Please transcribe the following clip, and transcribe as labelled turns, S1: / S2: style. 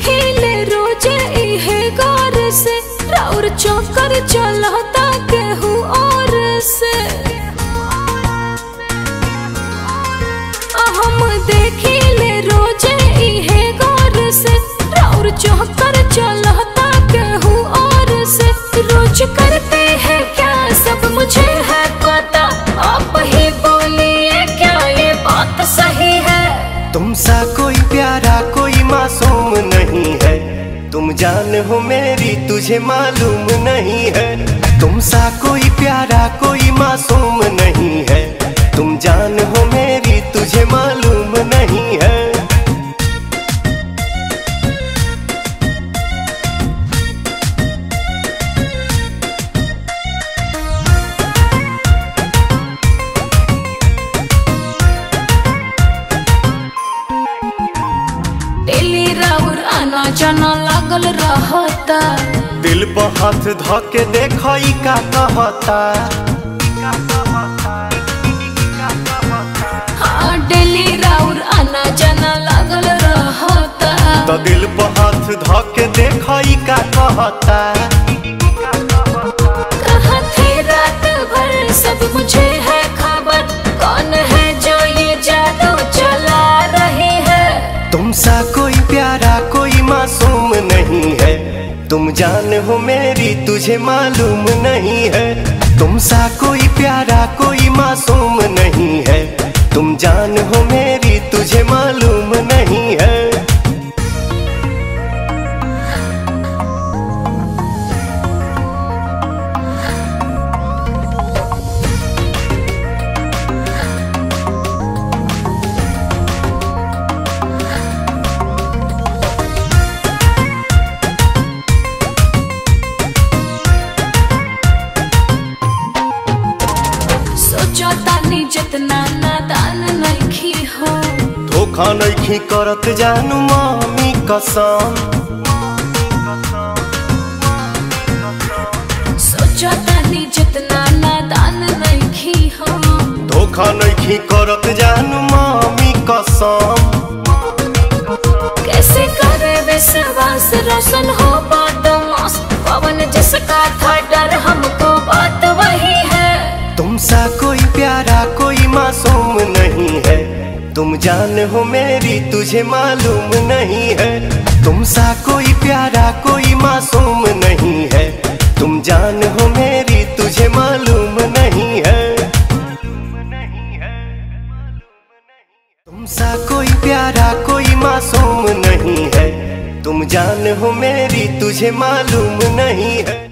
S1: खेले रोज़े इहे गार से। राउर चौकर चलता केहू और से। हम देखिले रोज़े इहे गौर से। राउर चौकर चलता केहू और से। रोज करते हैं क्या? सब मुझे है पता। आप ही बोलिए क्या ये बात सही है?
S2: तुमसा कोई प्यारा, कोई मासूम नहीं है। तुम जान हो मेरी, तुझे मालूम नहीं है। तुम सा कोई प्यारा, कोई मासूम नहीं है। तुम जान हो मेरी, तुझे मालूम
S1: राउर आना जाना लागल रहता।
S2: दिल पर हाथ धके देख का कहता।
S1: हाँ डेली राउर आना जाना लागल रहता।
S2: तो दिल पर हाथ धके देख का कहता। तुम जान हो मेरी, तुझे मालूम नहीं है। तुम सा कोई प्यारा, कोई मासूम नहीं है। तुम जान हो मेरी
S1: तानी नादान नहीं हो।
S2: धोखा नहीं करत जानू मामी कसम।
S1: सोचो तानी जितना नादान नहीं हो।
S2: धोखा नहीं करत जानू मामी कसम।
S1: कैसे करे विश्वास? रोशन हो बात पवन जिसका था डर हमको बात वही है।
S2: तुम सा मासूम नहीं है। तुम जान हो मेरी, तुझे मालूम नहीं है। तुम सा कोई प्यारा, कोई मासूम नहीं है। तुम जान हो मेरी, तुझे मालूम नहीं है। तुम सा कोई प्यारा, कोई मासूम नहीं है। तुम जान हो मेरी, तुझे मालूम नहीं है।